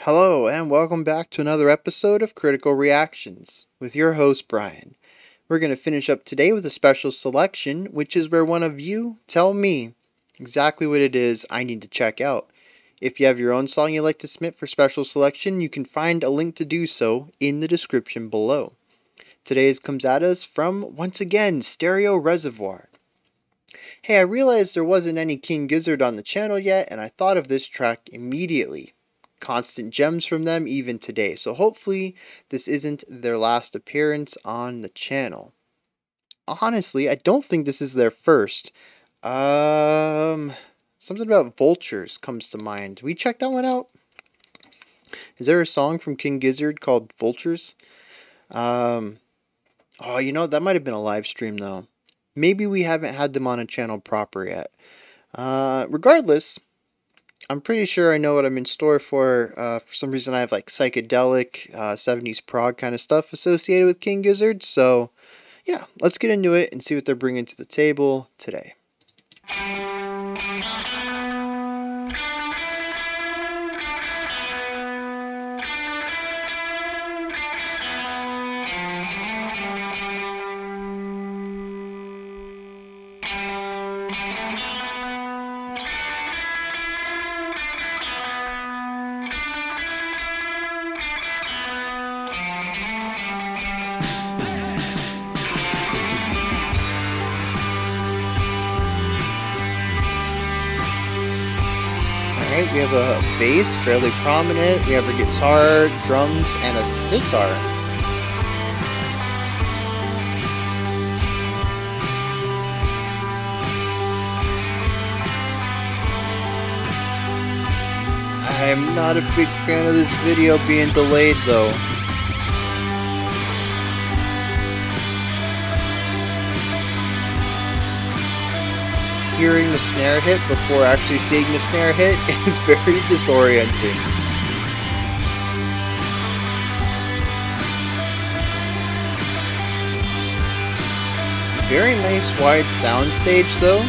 Hello, and welcome back to another episode of Critical Reactions with your host, Bryan. We're going to finish up today with a special selection, which is where one of you tell me exactly what it is I need to check out. If you have your own song you'd like to submit for special selection, you can find a link to do so in the description below. Today's comes at us from, once again, Stereo Reservoir. Hey, I realized there wasn't any King Gizzard on the channel yet, and I thought of this track immediately. Constant gems from them even today, so hopefully this isn't their last appearance on the channel. Honestly, I don't think this is their first. Um, something about vultures comes to mind. We check that one out. Is there a song from King Gizzard called Vultures? Um, oh, you know that might have been a live stream though. Maybe we haven't had them on a channel proper yet. Uh, regardless, I'm pretty sure I know what I'm in store for. Uh, for some reason, I have like psychedelic, uh, 70s prog kind of stuff associated with King Gizzard. So, yeah, let's get into it and see what they're bringing to the table today. Have a bass, fairly prominent. We have a guitar, drums, and a sitar. I'm not a big fan of this video being delayed though. Hearing the snare hit before actually seeing the snare hit is very disorienting. Very nice wide soundstage though.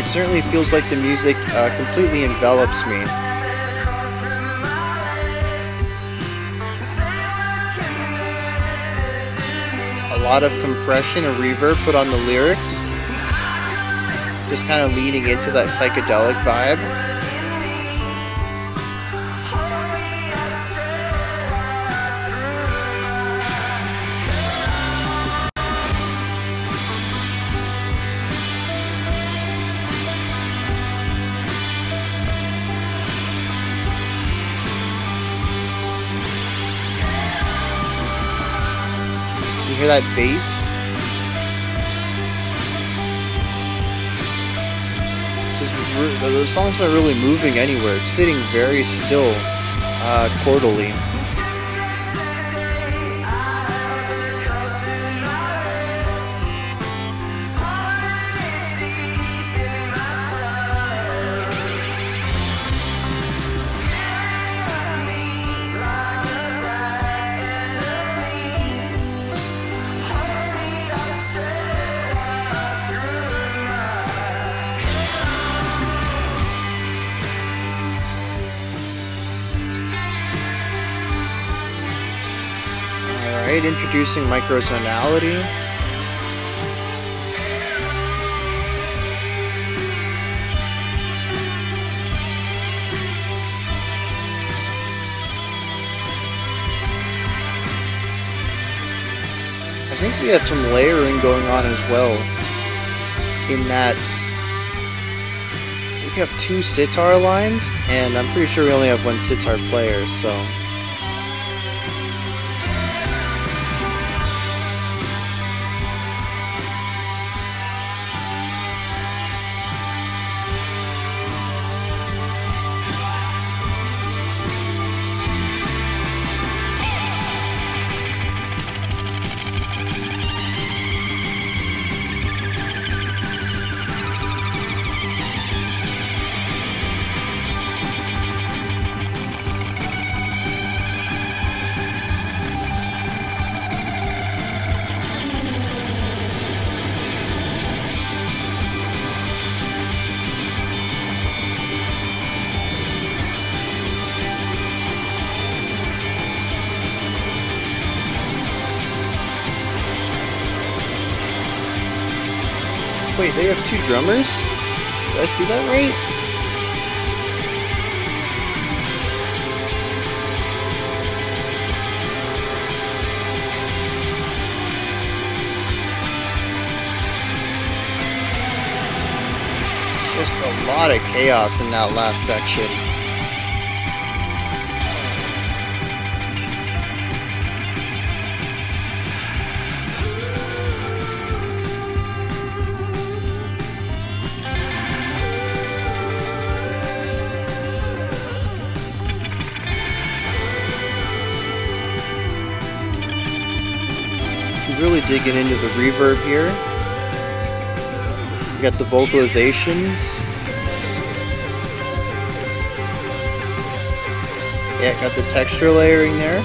It certainly feels like the music uh, completely envelops me. Lot of compression and reverb put on the lyrics. Just kind of leading into that psychedelic vibe. Hear that bass? The song's not really moving anywhere. It's sitting very still, uh, chordally. Microtonality. I think we have some layering going on as well. In that we have two sitar lines, and I'm pretty sure we only have one sitar player, so they have two drummers? Did I see that right? Just a lot of chaos in that last section. Digging into the reverb here. We got the vocalizations. Yeah, got the texture layering there.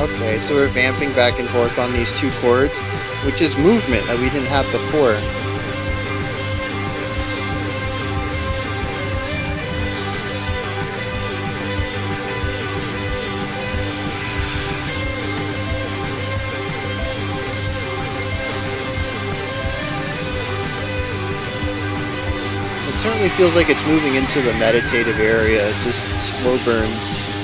Okay, so we're vamping back and forth on these two chords, which is movement that we didn't have before. Certainly feels like it's moving into the meditative area, just slow burns.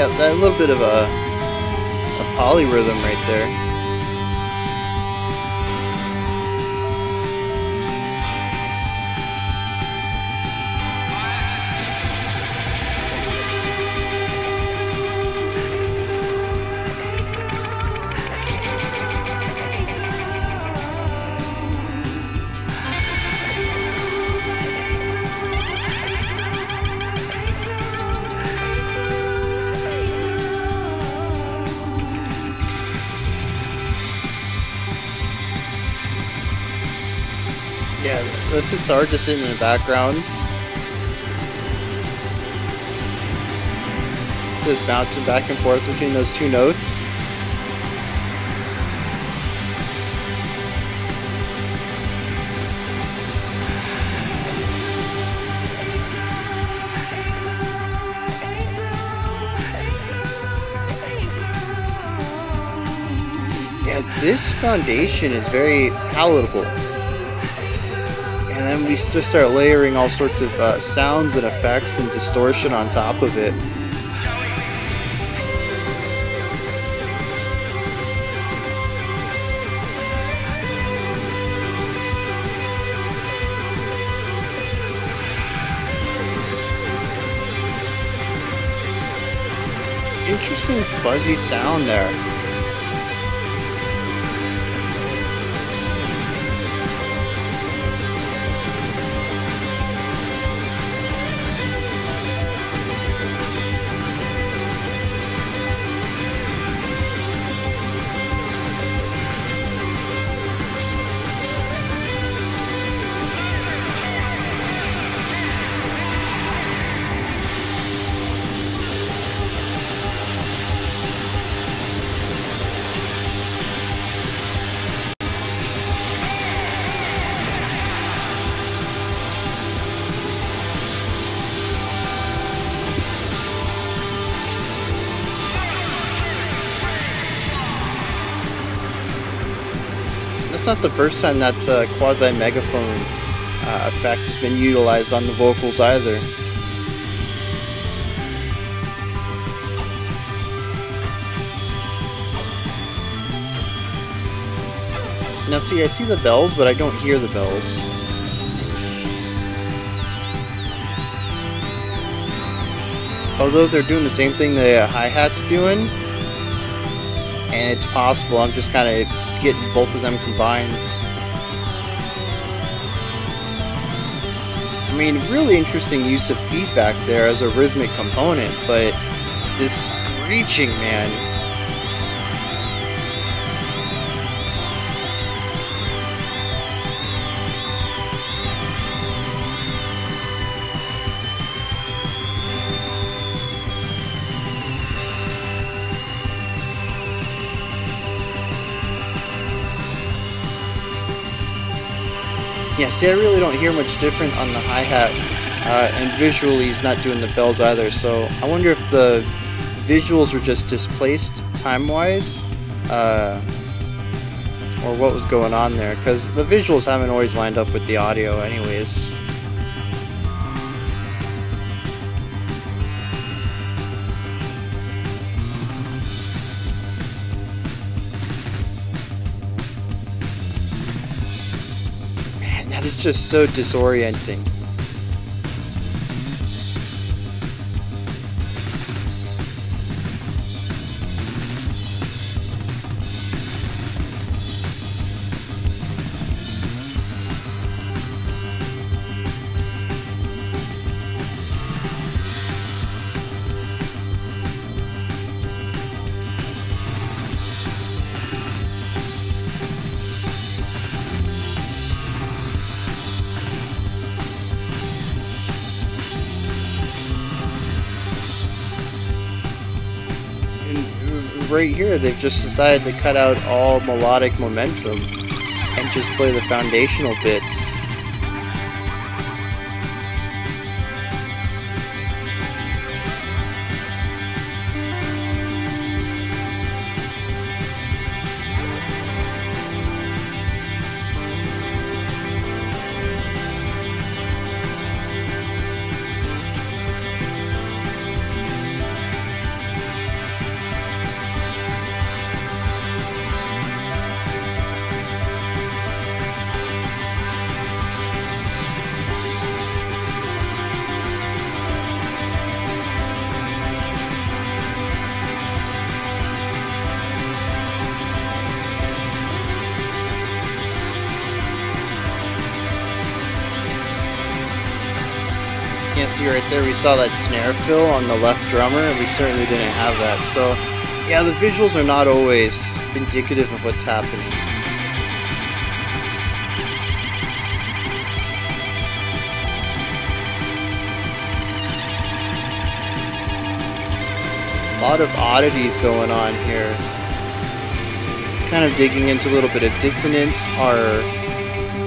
Got that little bit of a, a polyrhythm right there. Sitar just sitting in the backgrounds. Just bouncing back and forth between those two notes. This foundation is very palatable then we just start layering all sorts of uh, sounds and effects and distortion on top of it. Interesting fuzzy sound there. That's not the first time that uh, quasi megaphone uh, effect has been utilized on the vocals either. Now see, I see the bells, but I don't hear the bells. although they're doing the same thing the hi-hat's doing, and it's possible I'm just kind of getting both of them combined. I mean, really interesting use of feedback there as a rhythmic component, but this screeching, man, Yeah, see, I really don't hear much different on the hi-hat, uh, and visually he's not doing the bells either, so I wonder if the visuals were just displaced time-wise, uh, or what was going on there, because the visuals haven't always lined up with the audio anyways. Just so disorienting. Right here, they've just decided to cut out all melodic momentum and just play the foundational bits. See right there, we saw that snare fill on the left drummer, and we certainly didn't have that. So, yeah, the visuals are not always indicative of what's happening. A lot of oddities going on here. Kind of digging into a little bit of dissonance. Our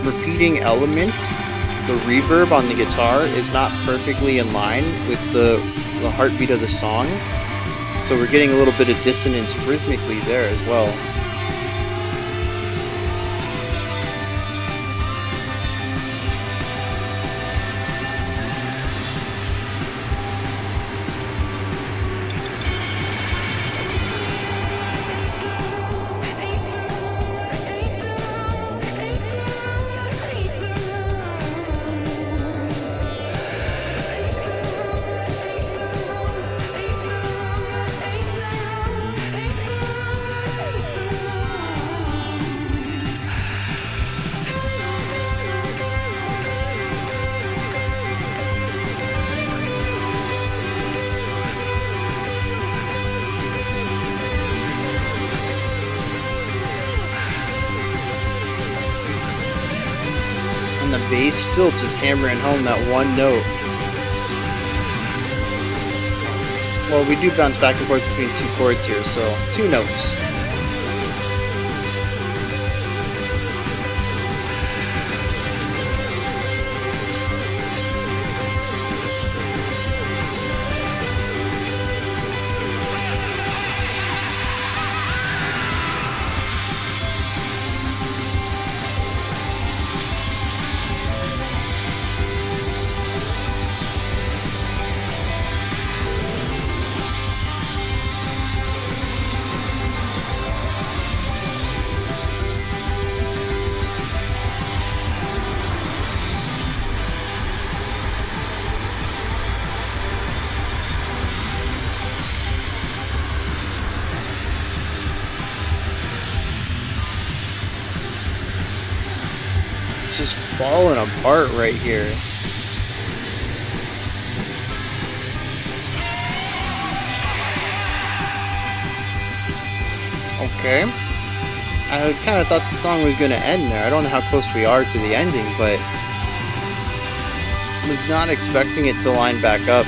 repeating elements the reverb on the guitar is not perfectly in line with the, the heartbeat of the song. So we're getting a little bit of dissonance rhythmically there as well. Hammering home that one note. Well, we do bounce back and forth between two chords here, so two notes. Falling apart right here. Okay. I kind of thought the song was going to end there. I don't know how close we are to the ending, but I was not expecting it to line back up.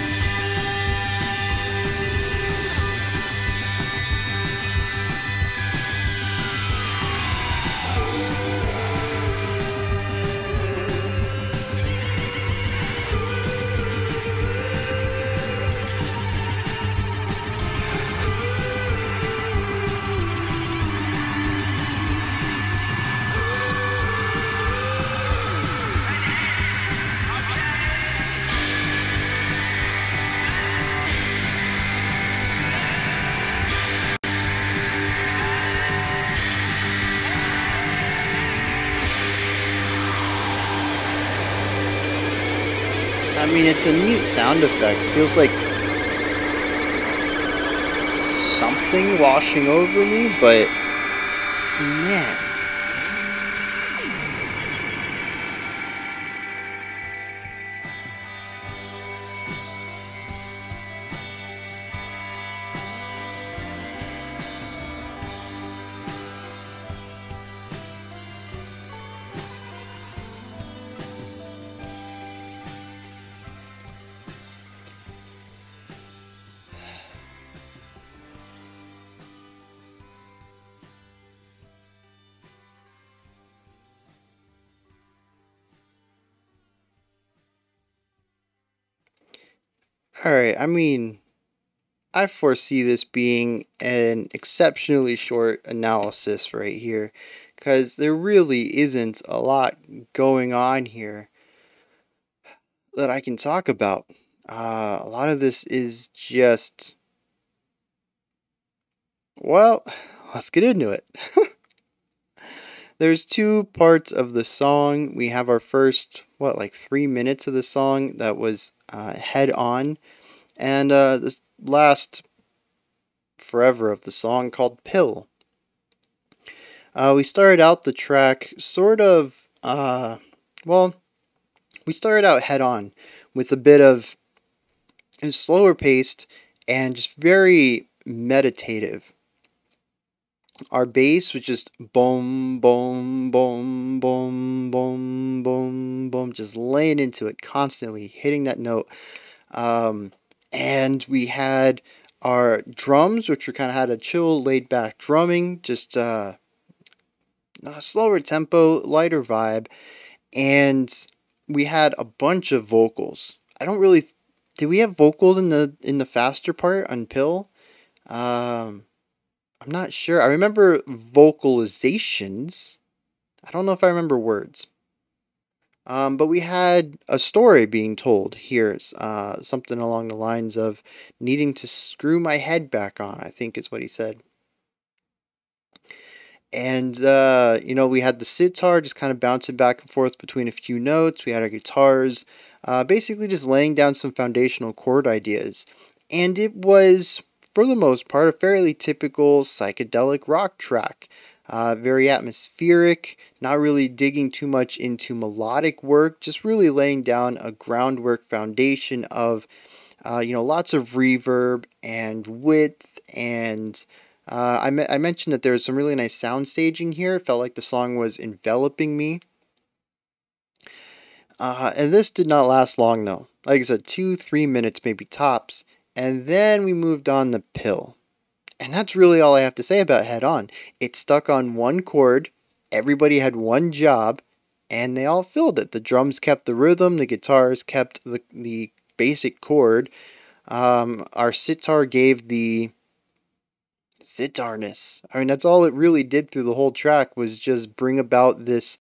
Sound effect. Feels like something washing over me, but man. Alright, I mean, I foresee this being an exceptionally short analysis right here because there really isn't a lot going on here that I can talk about. Uh, a lot of this is just. Well, let's get into it. There's two parts of the song. We have our first, what, like three minutes of the song that was uh, head on, and uh, this last forever of the song called Pill. Uh, we started out the track sort of, uh, well, we started out head on with a bit of a slower paced and just very meditative our bass was just boom, boom, boom, boom, boom, boom, boom, just laying into it constantly, hitting that note. Um, and we had our drums, which were kind of had a chill, laid back drumming, just uh, a slower tempo, lighter vibe. And we had a bunch of vocals. I don't really. Did we have vocals in the in the faster part on Pill? Um, I'm not sure. I remember vocalizations. I don't know if I remember words. Um, but we had a story being told here, uh, something along the lines of needing to screw my head back on, I think is what he said. And, uh, you know, we had the sitar just kind of bouncing back and forth between a few notes. We had our guitars, uh, basically just laying down some foundational chord ideas. And it was for the most part, a fairly typical psychedelic rock track. Uh, very atmospheric, not really digging too much into melodic work, just really laying down a groundwork foundation of, uh, you know, lots of reverb and width. And uh, I, me- I mentioned that there was some really nice sound staging here. It felt like the song was enveloping me. Uh, and this did not last long, though. Like I said, two, three minutes, maybe tops. And then we moved on the pill. And that's really all I have to say about Head On. It stuck on one chord, everybody had one job, and they all filled it. The drums kept the rhythm, the guitars kept the, the basic chord. Um, our sitar gave the sitarness. I mean, that's all it really did through the whole track was just bring about this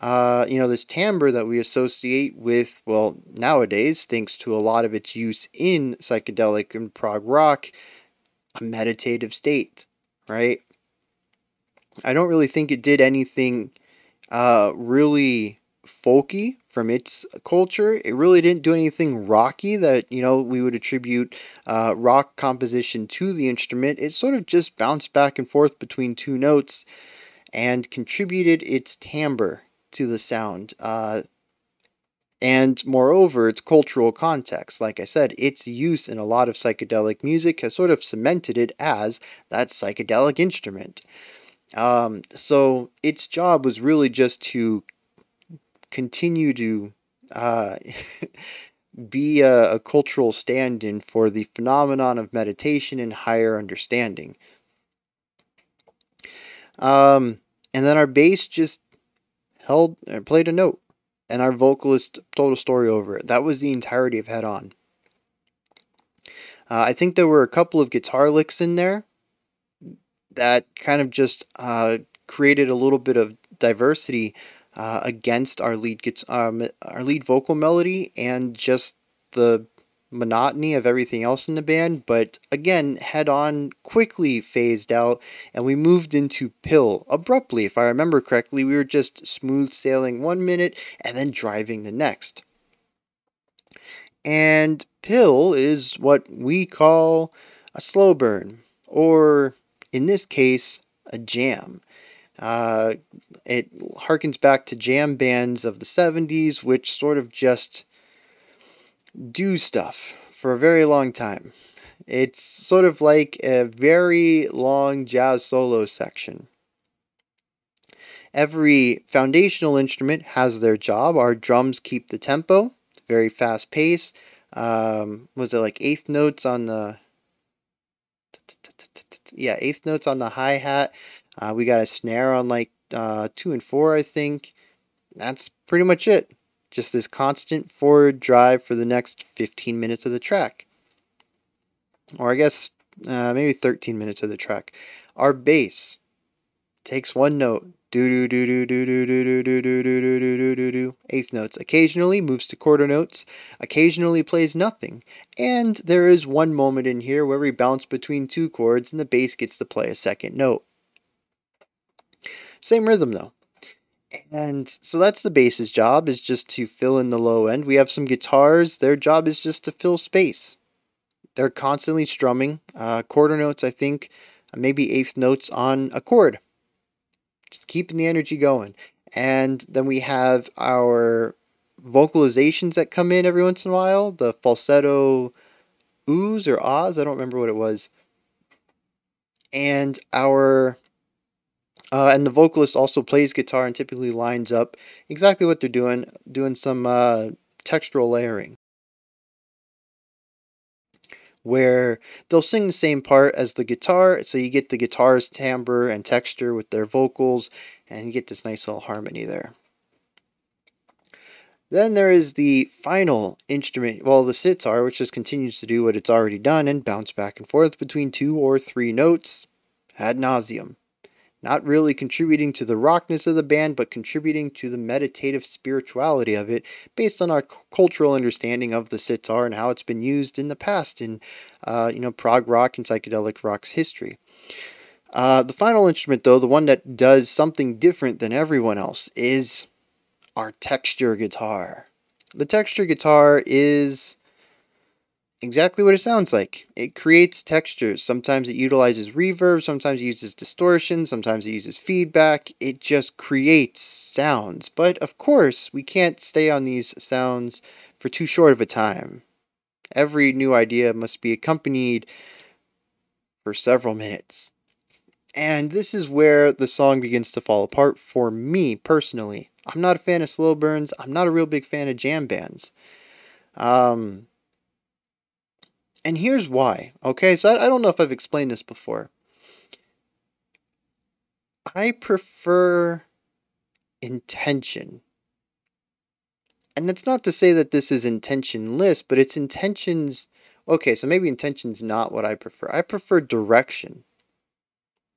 uh, you know, this timbre that we associate with, well, nowadays, thanks to a lot of its use in psychedelic and prog rock, a meditative state, right? I don't really think it did anything uh, really folky from its culture. It really didn't do anything rocky that, you know, we would attribute uh, rock composition to the instrument. It sort of just bounced back and forth between two notes and contributed its timbre to the sound. Uh, and moreover, its cultural context. Like I said, its use in a lot of psychedelic music has sort of cemented it as that psychedelic instrument. Um, so its job was really just to continue to uh, be a, a cultural stand in for the phenomenon of meditation and higher understanding. Um, and then our bass just held uh, played a note and our vocalist told a story over it. That was the entirety of Head On. Uh, I think there were a couple of guitar licks in there that kind of just uh, created a little bit of diversity uh, against our lead um, our lead vocal melody and just the monotony of everything else in the band, but again, head on quickly phased out, and we moved into Pill abruptly. If I remember correctly, we were just smooth sailing one minute and then driving the next. And Pill is what we call a slow burn, or in this case, a jam. Uh, it harkens back to jam bands of the 70s, which sort of just do stuff for a very long time. It's sort of like a very long jazz solo section. Every foundational instrument has their job. Our drums keep the tempo, very fast pace. Um, was it like eighth notes on the yeah eighth notes on the hi hat? Uh, we got a snare on like uh, two and four, I think. That's pretty much it. Just this constant forward drive for the next 15 minutes of the track. Or I guess uh, maybe 13 minutes of the track. Our bass takes one note, do do do do do do do do do do do do do do do do eighth notes. Occasionally moves to quarter notes. Occasionally plays nothing. And there is one moment in here where we bounce between two chords and the bass gets to play a second note. Same rhythm though. And so that's the bass's job is just to fill in the low end. We have some guitars. Their job is just to fill space. They're constantly strumming uh, quarter notes, I think, uh, maybe eighth notes on a chord. Just keeping the energy going. And then we have our vocalizations that come in every once in a while. The falsetto oohs or ahs, I don't remember what it was. And our uh, and the vocalist also plays guitar and typically lines up exactly what they're doing, doing some uh, textural layering. Where they'll sing the same part as the guitar, so you get the guitar's timbre and texture with their vocals, and you get this nice little harmony there. Then there is the final instrument, well, the sitar, which just continues to do what it's already done and bounce back and forth between two or three notes ad nauseum not really contributing to the rockness of the band, but contributing to the meditative spirituality of it based on our cultural understanding of the sitar and how it's been used in the past in, uh, you know, prog rock and psychedelic rock's history. Uh, the final instrument, though, the one that does something different than everyone else, is our texture guitar. The texture guitar is exactly what it sounds like. It creates textures. Sometimes it utilizes reverb, sometimes it uses distortion, sometimes it uses feedback. It just creates sounds. But of course, we can't stay on these sounds for too short of a time. Every new idea must be accompanied for several minutes. And this is where the song begins to fall apart for me personally. I'm not a fan of slow burns. I'm not a real big fan of jam bands. Um, and here's why. Okay, so I, I don't know if I've explained this before. I prefer intention. And it's not to say that this is intentionless, but it's intentions. Okay, so maybe intention's not what I prefer. I prefer direction.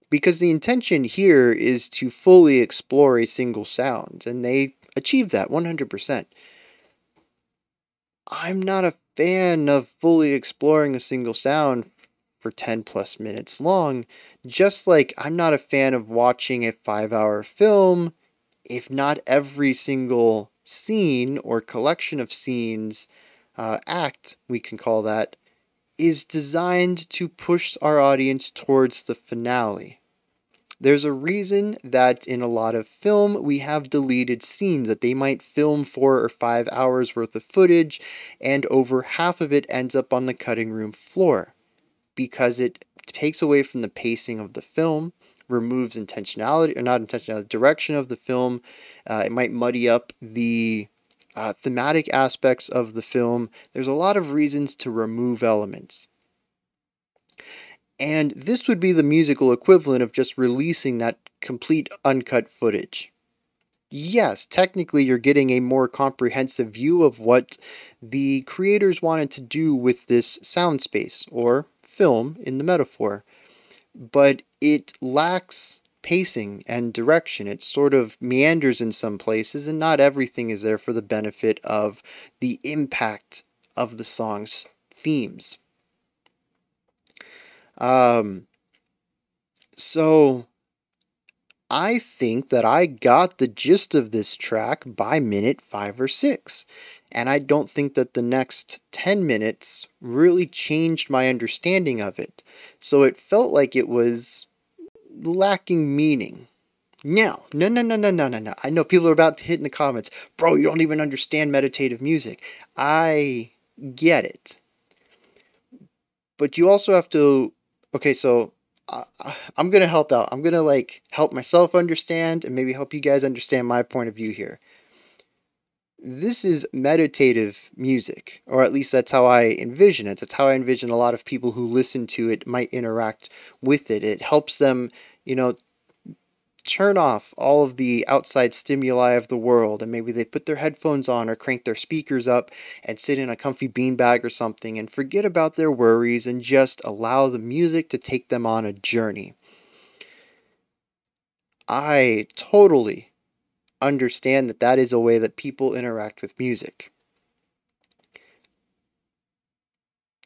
Because the intention here is to fully explore a single sound, and they achieve that 100%. I'm not a fan of fully exploring a single sound for 10 plus minutes long, just like I'm not a fan of watching a five hour film if not every single scene or collection of scenes, uh, act, we can call that, is designed to push our audience towards the finale. There's a reason that in a lot of film we have deleted scenes that they might film four or five hours worth of footage and over half of it ends up on the cutting room floor because it takes away from the pacing of the film, removes intentionality or not intentionality, direction of the film. Uh, it might muddy up the uh, thematic aspects of the film. There's a lot of reasons to remove elements. And this would be the musical equivalent of just releasing that complete uncut footage. Yes, technically, you're getting a more comprehensive view of what the creators wanted to do with this sound space, or film in the metaphor, but it lacks pacing and direction. It sort of meanders in some places, and not everything is there for the benefit of the impact of the song's themes. Um, so I think that I got the gist of this track by minute five or six. And I don't think that the next 10 minutes really changed my understanding of it. So it felt like it was lacking meaning. No, no, no, no, no, no, no, no. I know people are about to hit in the comments, bro, you don't even understand meditative music. I get it. But you also have to okay, so uh, I'm going to help out. I'm going to like help myself understand and maybe help you guys understand my point of view here. This is meditative music, or at least that's how I envision it. That's how I envision a lot of people who listen to it might interact with it. It helps them, you know, turn off all of the outside stimuli of the world and maybe they put their headphones on or crank their speakers up and sit in a comfy beanbag or something and forget about their worries and just allow the music to take them on a journey. I totally understand that that is a way that people interact with music.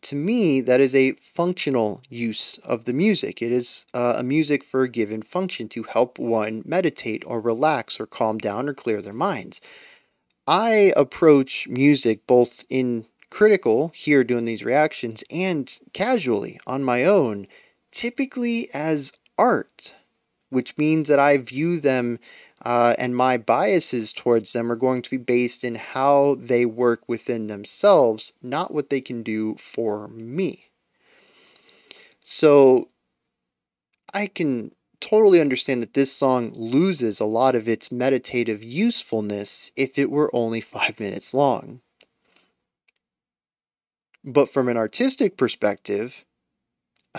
To me, that is a functional use of the music. It is uh, a music for a given function to help one meditate or relax or calm down or clear their minds. I approach music both in critical, here doing these reactions, and casually on my own, typically as art, which means that I view them uh, and my biases towards them are going to be based in how they work within themselves, not what they can do for me. So I can totally understand that this song loses a lot of its meditative usefulness if it were only five minutes long. But from an artistic perspective,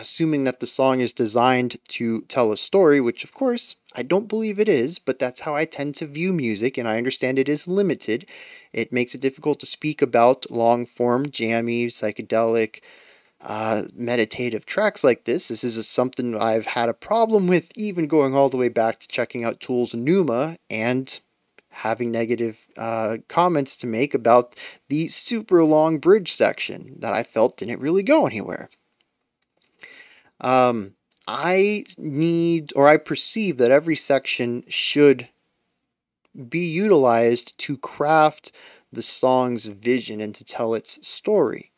assuming that the song is designed to tell a story, which of course I don't believe it is, but that's how I tend to view music, and I understand it is limited. It makes it difficult to speak about long form, jammy, psychedelic, uh, meditative tracks like this. This is something I've had a problem with, even going all the way back to checking out Tool's Pneuma and having negative uh, comments to make about the super long bridge section that I felt didn't really go anywhere. Um, I need or I perceive that every section should be utilized to craft the song's vision and to tell its story.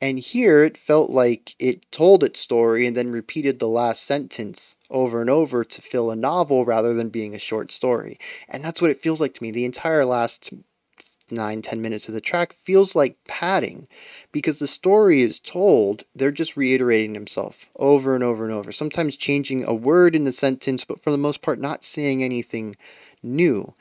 And here it felt like it told its story and then repeated the last sentence over and over to fill a novel rather than being a short story. And that's what it feels like to me. The entire last nine, ten minutes of the track feels like padding because the story is told, they're just reiterating themselves over and over and over, sometimes changing a word in the sentence, but for the most part, not saying anything new.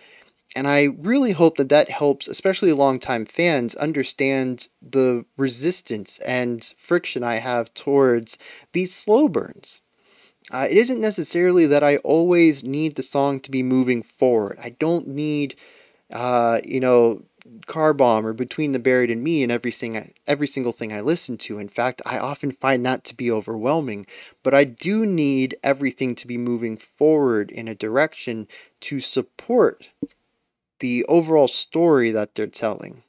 And I really hope that that helps, especially longtime fans, understand the resistance and friction I have towards these slow burns. Uh, it isn't necessarily that I always need the song to be moving forward. I don't need, uh, you know, car bomb or between the buried and me and everything every single thing I listen to. In fact, I often find that to be overwhelming, but I do need everything to be moving forward in a direction to support the overall story that they're telling.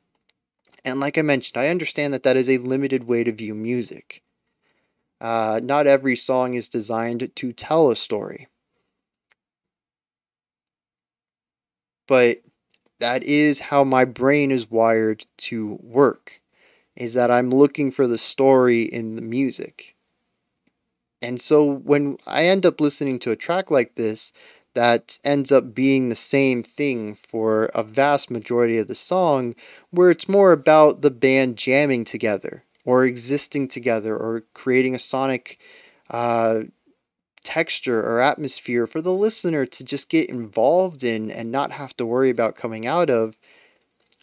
And like I mentioned, I understand that that is a limited way to view music. Uh, not every song is designed to tell a story. But that is how my brain is wired to work is that I'm looking for the story in the music. And so when I end up listening to a track like this that ends up being the same thing for a vast majority of the song, where it's more about the band jamming together or existing together or creating a sonic uh, texture or atmosphere for the listener to just get involved in and not have to worry about coming out of,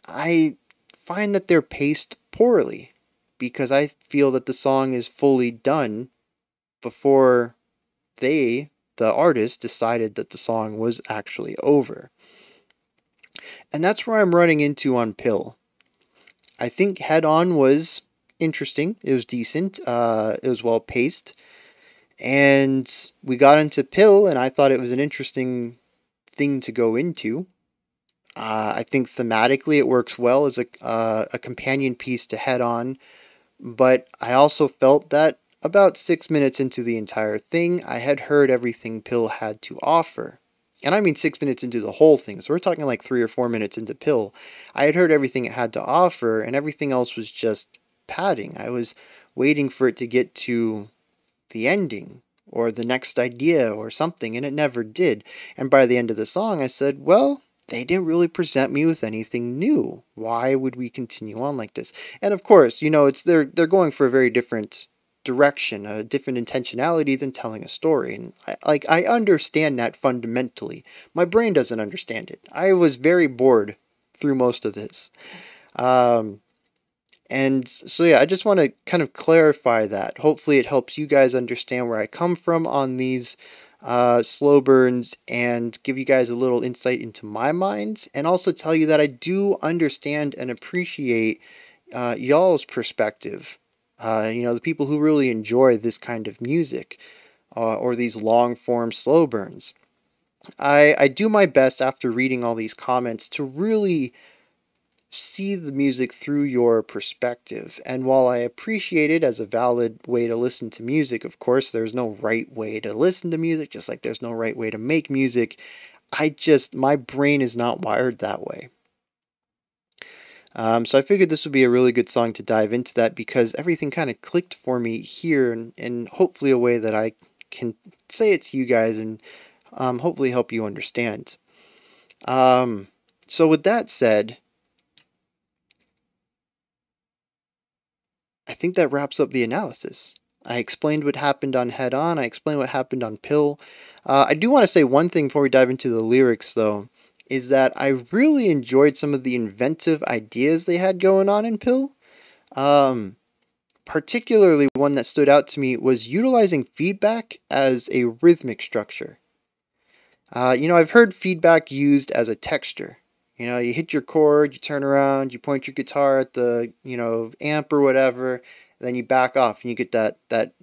I find that they're paced poorly because I feel that the song is fully done before they, the artist, decided that the song was actually over. And that's where I'm running into on Pill. I think Head On was interesting. It was decent. Uh, it was well paced. And we got into Pill, and I thought it was an interesting thing to go into. Uh, I think thematically it works well as a, uh, a companion piece to Head On, but I also felt that about six minutes into the entire thing, I had heard everything Pill had to offer. And I mean six minutes into the whole thing, so we're talking like three or four minutes into Pill. I had heard everything it had to offer, and everything else was just padding. I was waiting for it to get to the ending or the next idea or something, and it never did. And by the end of the song, I said, well, they didn't really present me with anything new. Why would we continue on like this? And of course, you know, it's they're they're going for a very different direction, a different intentionality than telling a story. And I, like I understand that fundamentally. My brain doesn't understand it. I was very bored through most of this. Um, and so, yeah, I just want to kind of clarify that. Hopefully, it helps you guys understand where I come from on these uh, slow burns and give you guys a little insight into my mind, and also tell you that I do understand and appreciate uh, y'all's perspective. Uh, you know, the people who really enjoy this kind of music uh, or these long form slow burns. I, I do my best after reading all these comments to really see the music through your perspective. And while I appreciate it as a valid way to listen to music, of course, there's no right way to listen to music, just like there's no right way to make music. I just, my brain is not wired that way. Um, so I figured this would be a really good song to dive into that because everything kind of clicked for me here and, and hopefully a way that I can say it to you guys and um, hopefully help you understand. Um, so with that said, I think that wraps up the analysis. I explained what happened on Head On. I explained what happened on Pill. Uh, I do want to say one thing before we dive into the lyrics, though, is that I really enjoyed some of the inventive ideas they had going on in Pill. Um, particularly, one that stood out to me was utilizing feedback as a rhythmic structure. Uh, you know, I've heard feedback used as a texture. You know, you hit your chord, you turn around, you point your guitar at the, you know, amp or whatever, then you back off and you get that that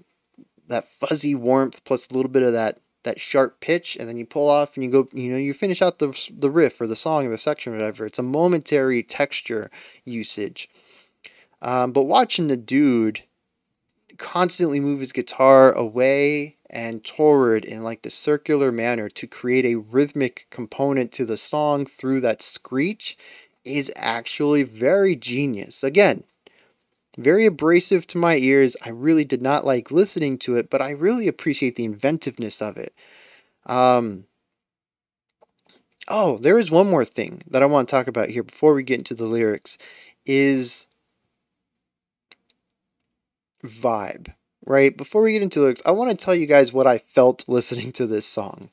that fuzzy warmth plus a little bit of that that sharp pitch and then you pull off and you go you know you finish out the the riff or the song or the section or whatever. It's a momentary texture usage. Um, but watching the dude constantly move his guitar away and toward in like the circular manner to create a rhythmic component to the song through that screech is actually very genius. Again, very abrasive to my ears. I really did not like listening to it, but I really appreciate the inventiveness of it. Um, oh, there is one more thing that I want to talk about here before we get into the lyrics is vibe right? Before we get into lyrics, I want to tell you guys what I felt listening to this song.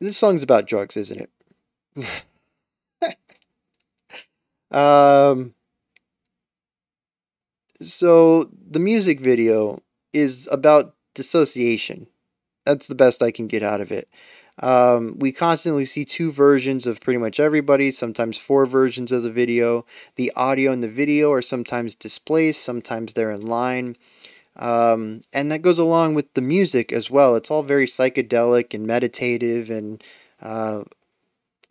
This song's about drugs, isn't it? um so the music video is about dissociation. That's the best I can get out of it. Um, we constantly see two versions of pretty much everybody, sometimes four versions of the video. The audio and the video are sometimes displaced, sometimes they're in line. Um, and that goes along with the music as well. It's all very psychedelic and meditative, and uh,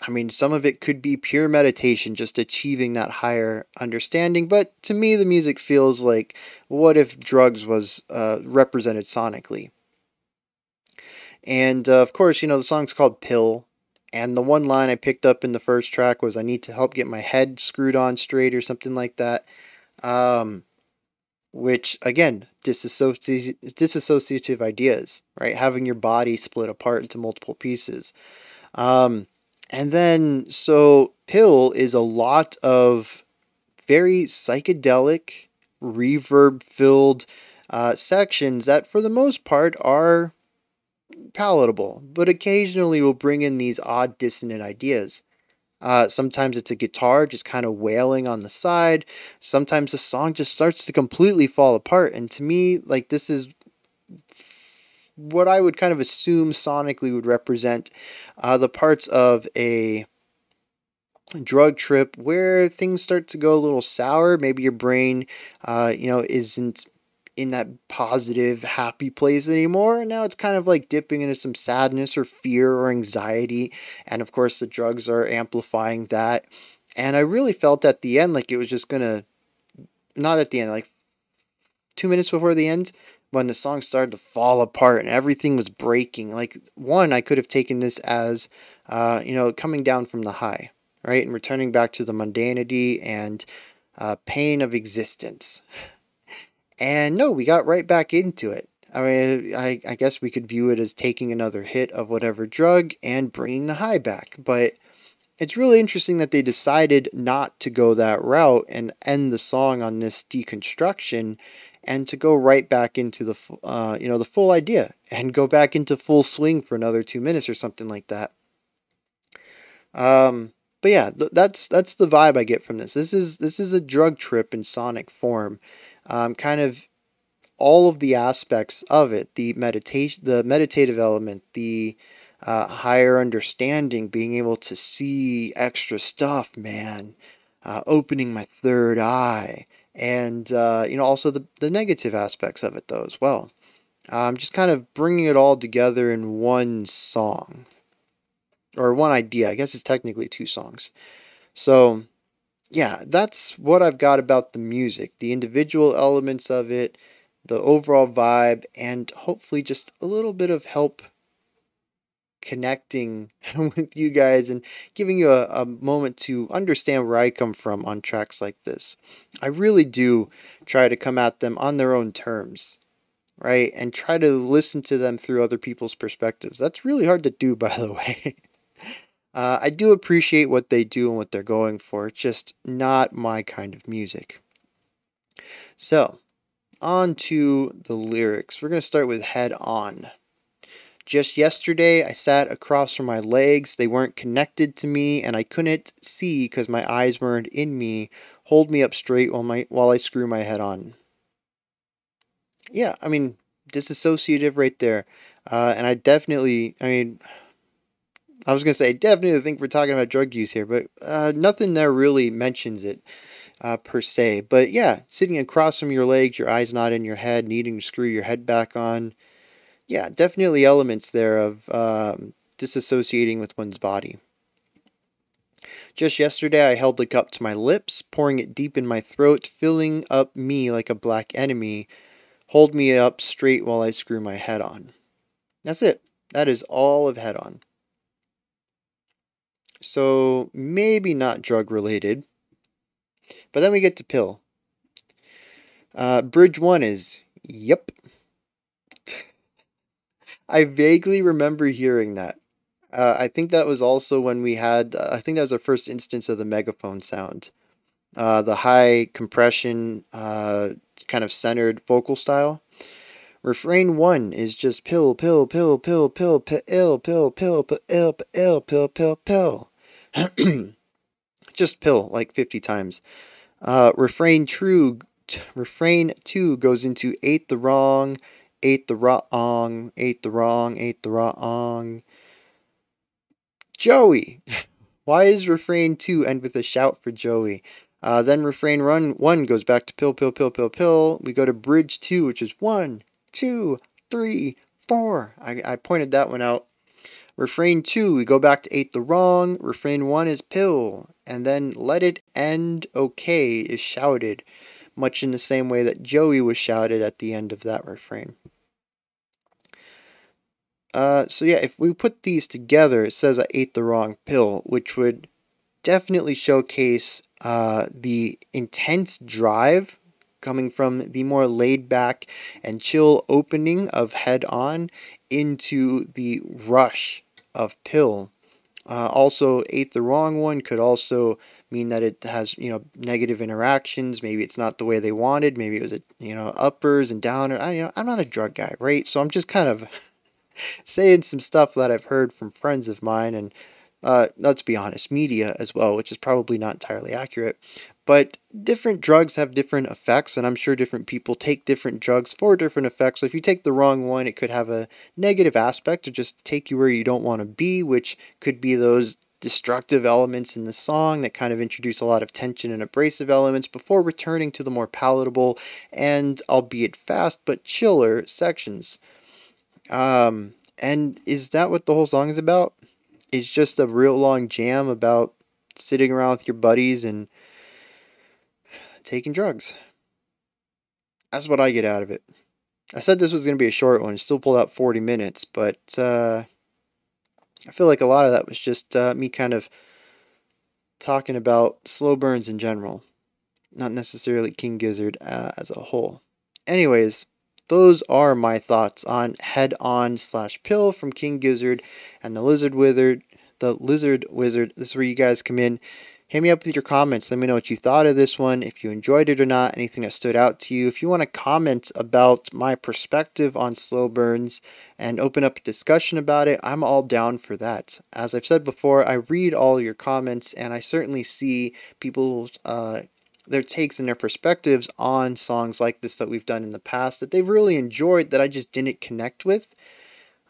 I mean, some of it could be pure meditation, just achieving that higher understanding. But to me, the music feels like what if drugs was uh, represented sonically? And uh, of course, you know, the song's called Pill. And the one line I picked up in the first track was, I need to help get my head screwed on straight or something like that. Um, which again, disassoci- disassociative ideas, right? Having your body split apart into multiple pieces. Um, and then, so Pill is a lot of very psychedelic, reverb filled uh, sections that, for the most part, are palatable, but occasionally will bring in these odd dissonant ideas. Uh, sometimes it's a guitar just kind of wailing on the side. Sometimes the song just starts to completely fall apart. And to me, like, this is what I would kind of assume sonically would represent uh, the parts of a drug trip where things start to go a little sour. Maybe your brain, uh, you know, isn't in that positive, happy place anymore. And now it's kind of like dipping into some sadness or fear or anxiety. And of course, the drugs are amplifying that. And I really felt at the end like it was just to, not at the end, like two minutes before the end, when the song started to fall apart and everything was breaking. Like, one, I could have taken this as, uh, you know, coming down from the high, right? And returning back to the mundanity and uh, pain of existence. And no, we got right back into it. I mean, I, I guess we could view it as taking another hit of whatever drug and bringing the high back. But it's really interesting that they decided not to go that route and end the song on this deconstruction and to go right back into the uh, you know the full idea and go back into full swing for another two minutes or something like that. Um, but yeah, th- that's that's the vibe I get from this. This is this is a drug trip in sonic form, um, kind of all of the aspects of it the meditation the meditative element the uh, higher understanding being able to see extra stuff man uh, opening my third eye and uh, you know also the, the negative aspects of it though as well. Um, just kind of bringing it all together in one song or one idea i guess it's technically two songs. So yeah, that's what I've got about the music, the individual elements of it, the overall vibe, and hopefully just a little bit of help connecting with you guys and giving you a, a moment to understand where I come from on tracks like this. I really do try to come at them on their own terms, right? And try to listen to them through other people's perspectives. That's really hard to do, by the way. Uh, I do appreciate what they do and what they're going for. It's just not my kind of music. So, on to the lyrics. We're going to start with Head On. Just yesterday, I sat across from my legs. They weren't connected to me, and I couldn't see because my eyes weren't in me. Hold me up straight while, my, while I screw my head on. Yeah, I mean, disassociative right there. Uh, and I definitely, I mean, I was gonna say definitely think we're talking about drug use here, but uh, nothing there really mentions it uh, per se. But yeah, sitting across from your legs, your eyes not in your head, needing to screw your head back on. Yeah, definitely elements there of um, disassociating with one's body. Just yesterday, I held the cup to my lips, pouring it deep in my throat, filling up me like a black enemy. Hold me up straight while I screw my head on. That's it. That is all of head on. So maybe not drug related. But then we get to pill. Uh, bridge one is yep. I vaguely remember hearing that. Uh, I think that was also when we had, uh, I think that was our first instance of the megaphone sound. Uh, the high compression, uh, kind of centered vocal style. Refrain one is just pill, pill, pill, pill, pill, pill, pill, pill, pill, pill, pill, pill, pill. Just pill like 50 times. Uh, refrain true, refrain two goes into ate the wrong, ate the wrong, ate the wrong, ate the wrong. Joey. Why does refrain two end with a shout for Joey? Uh, then refrain run one goes back to pill, pill, pill, pill, pill. We go to bridge two, which is one, two, three, four. I, I pointed that one out. Refrain 2, we go back to 8 the wrong. Refrain 1 is pill. And then let it end okay is shouted, much in the same way that Joey was shouted at the end of that refrain. Uh, so yeah, if we put these together, it says I ate the wrong pill, which would definitely showcase uh, the intense drive coming from the more laid back and chill opening of Head On into the rush of Pill. Uh, also, ate the wrong one could also mean that it has you know negative interactions. Maybe it's not the way they wanted. Maybe it was a you know uppers and downers. I you know I'm not a drug guy, right? So I'm just kind of saying some stuff that I've heard from friends of mine and uh, let's be honest, media as well, which is probably not entirely accurate. But different drugs have different effects, and I'm sure different people take different drugs for different effects. So if you take the wrong one, it could have a negative aspect to just take you where you don't want to be, which could be those destructive elements in the song that kind of introduce a lot of tension and abrasive elements before returning to the more palatable and albeit fast but chiller sections. Um, and is that what the whole song is about? It's just a real long jam about sitting around with your buddies and taking drugs. That's what I get out of it. I said this was going to be a short one, still pulled out 40 minutes, but uh, I feel like a lot of that was just uh, me kind of talking about slow burns in general, not necessarily King Gizzard uh, as a whole. Anyways, those are my thoughts on Head On slash Pill from King Gizzard and the Lizard Wizard. The Lizard Wizard. This is where you guys come in Hit me up with your comments. Let me know what you thought of this one, if you enjoyed it or not, anything that stood out to you. If you want to comment about my perspective on slow burns and open up a discussion about it, I'm all down for that. As I've said before, I read all your comments and I certainly see people's uh, their takes and their perspectives on songs like this that we've done in the past that they've really enjoyed that I just didn't connect with.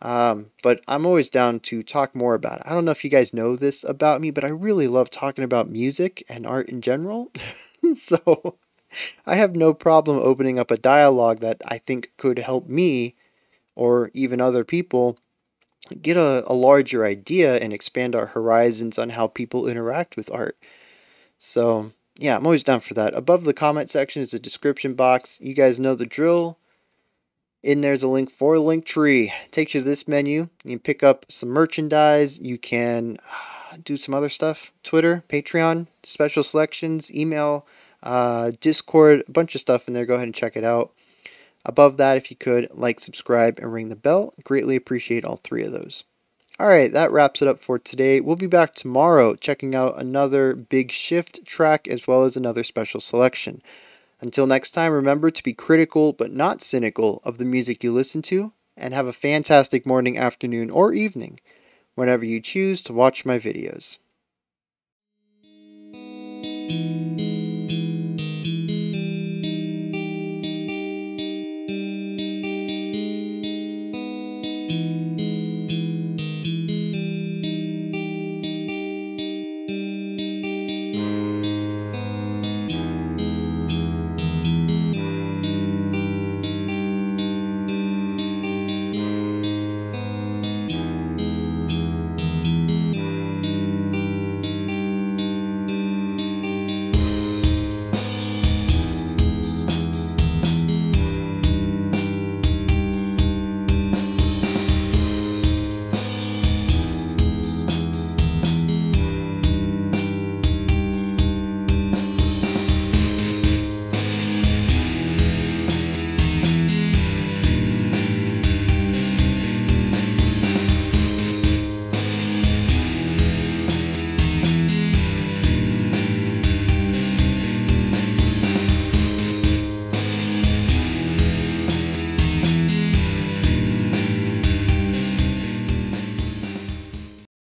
Um, but I'm always down to talk more about it. I don't know if you guys know this about me, but I really love talking about music and art in general. so I have no problem opening up a dialogue that I think could help me or even other people get a, a larger idea and expand our horizons on how people interact with art. So, yeah, I'm always down for that. Above the comment section is a description box. You guys know the drill. In there's a link for Linktree. Takes you to this menu. You can pick up some merchandise. You can uh, do some other stuff. Twitter, Patreon, special selections, email, uh, Discord, a bunch of stuff in there. Go ahead and check it out. Above that, if you could, like, subscribe, and ring the bell. Greatly appreciate all three of those. All right, that wraps it up for today. We'll be back tomorrow checking out another big shift track as well as another special selection. Until next time, remember to be critical but not cynical of the music you listen to, and have a fantastic morning, afternoon, or evening whenever you choose to watch my videos.